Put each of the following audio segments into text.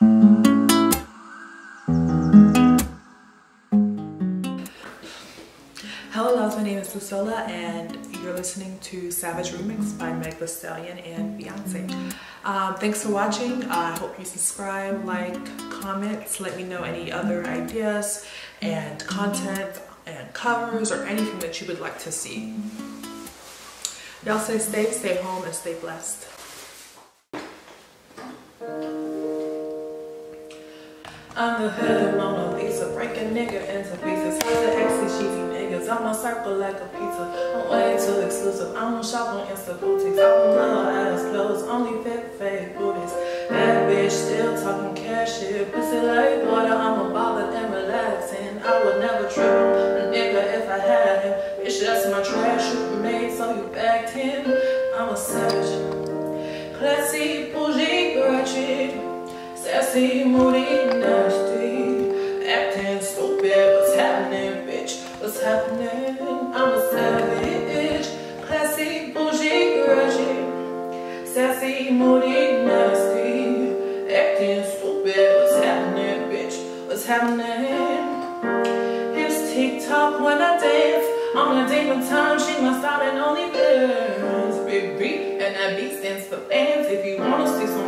Hello loves, my name is Búsola and you're listening to Savage Remix by Meg Thee Stallion and Beyonce. Um, thanks for watching. I hope you subscribe, like, comments, let me know any other ideas and content and covers or anything that you would like to see. Y'all say stay stay home, and stay blessed. I'm the hood Mona Lisa, break a nigga into pieces. How's the exy cheesy niggas? I'm a circle like a pizza. I'm way too exclusive. I don't shop on Insta boutiques. I don't love ass clothes, only fit fake booties. That bitch still talking cash shit. Pussy like water, I'm a baller and relaxing. I would never trip a nigga if I had him. Bitch, that's my trash you made, so you backed him. I'm a savage. Classy, bougie, ratchet. Sassy, moody, nasty, acting stupid. What's happening, bitch? What's happening? I'm a savage, classy, bougie, grudgy, sassy, moody, nasty, acting stupid. What's happening, bitch? What's happening? Hips TikTok when I dance. On a date with time, she must out and OnlyFans. Big and that beat stands for fans. If you wanna see some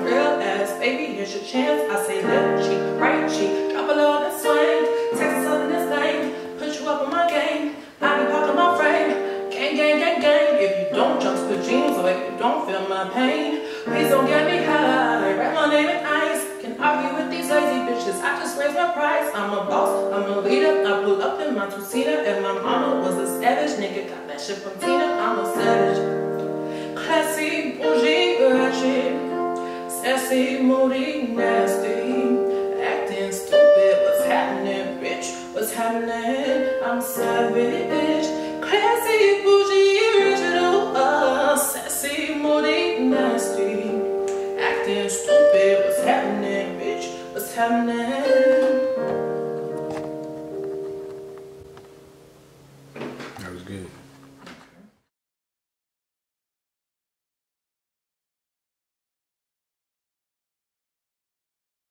your chance. I say left cheek, right cheek, drop a low that swing. Texas in this thing, put you up on my game. I be popping my frame, gang, gang, gang, gang. If you don't jump to the jeans, or if you don't feel my pain, please don't get me high. Write my name in ice. Can argue with these lazy bitches. I just raise my price. I'm a boss, I'm a leader. I pull up in my two-seater, and my mama was a savage nigga. Got that shit from Tina. I'm a savage. Classy, bougie, ratchet, sassy, What's happening? I'm savage. Classy, bougie, original, uh, sassy, moody, nasty, acting stupid. What's happening, bitch? What's happening? That was good.